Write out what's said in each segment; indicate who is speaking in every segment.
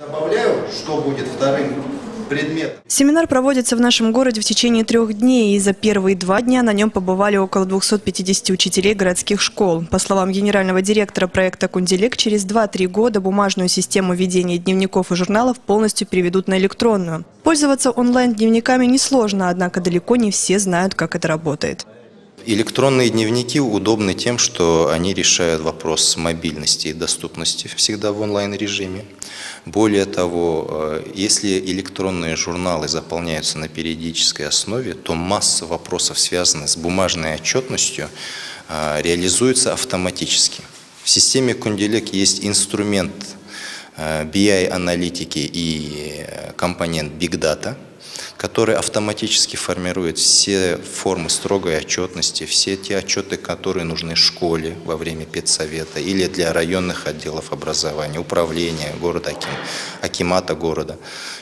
Speaker 1: Добавляю, что будет вторым предметом.
Speaker 2: Семинар проводится в нашем городе в течение трех дней, и за первые два дня на нем побывали около 250 учителей городских школ. По словам генерального директора проекта «Кунделек», через 2-3 года бумажную систему ведения дневников и журналов полностью переведут на электронную. Пользоваться онлайн-дневниками несложно, однако далеко не все знают, как это работает.
Speaker 3: Электронные дневники удобны тем, что они решают вопрос мобильности и доступности всегда в онлайн-режиме. Более того, э, если электронные журналы заполняются на периодической основе, то масса вопросов, связанных с бумажной отчетностью, э, реализуется автоматически. В системе Кунделек есть инструмент BI-аналитики э, и компонент Big Data – который автоматически формирует все формы строгой отчетности, все те отчеты, которые нужны школе во время педсовета или для районных отделов образования, управления города, Аким, Акимата города.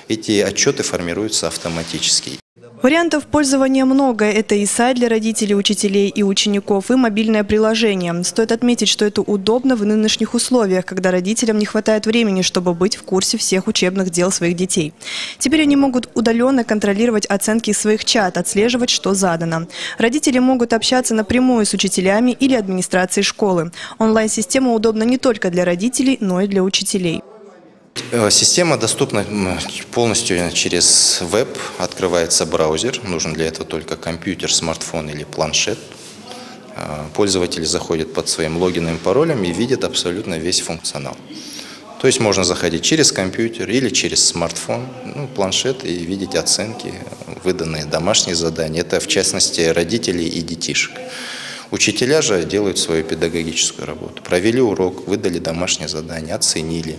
Speaker 3: Эти отчеты формируются автоматически.
Speaker 2: Вариантов пользования много. Это и сайт для родителей, учителей и учеников, и мобильное приложение. Стоит отметить, что это удобно в нынешних условиях, когда родителям не хватает времени, чтобы быть в курсе всех учебных дел своих детей. Теперь они могут удаленно контролировать оценки своих чат, отслеживать, что задано. Родители могут общаться напрямую с учителями или администрацией школы. Онлайн-система удобна не только для родителей, но и для учителей.
Speaker 3: Э, система доступна полностью через веб, открывается браузер, нужен для этого только компьютер, смартфон или планшет. Э, пользователь заходит под своим логином и паролем и видит абсолютно весь функционал. То есть можно заходить через компьютер или через смартфон, ну, планшет и видеть оценки, выданные домашние задания. Это в частности родителей и детишек. Учителя же делают свою педагогическую работу. Провели урок, выдали домашнее задание, оценили.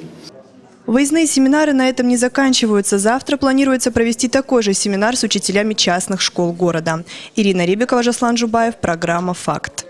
Speaker 2: Выездные семинары на этом не заканчиваются. Завтра планируется провести такой же семинар с учителями частных школ города. Ирина Ребекова, Жаслан Жубаев, программа «Факт».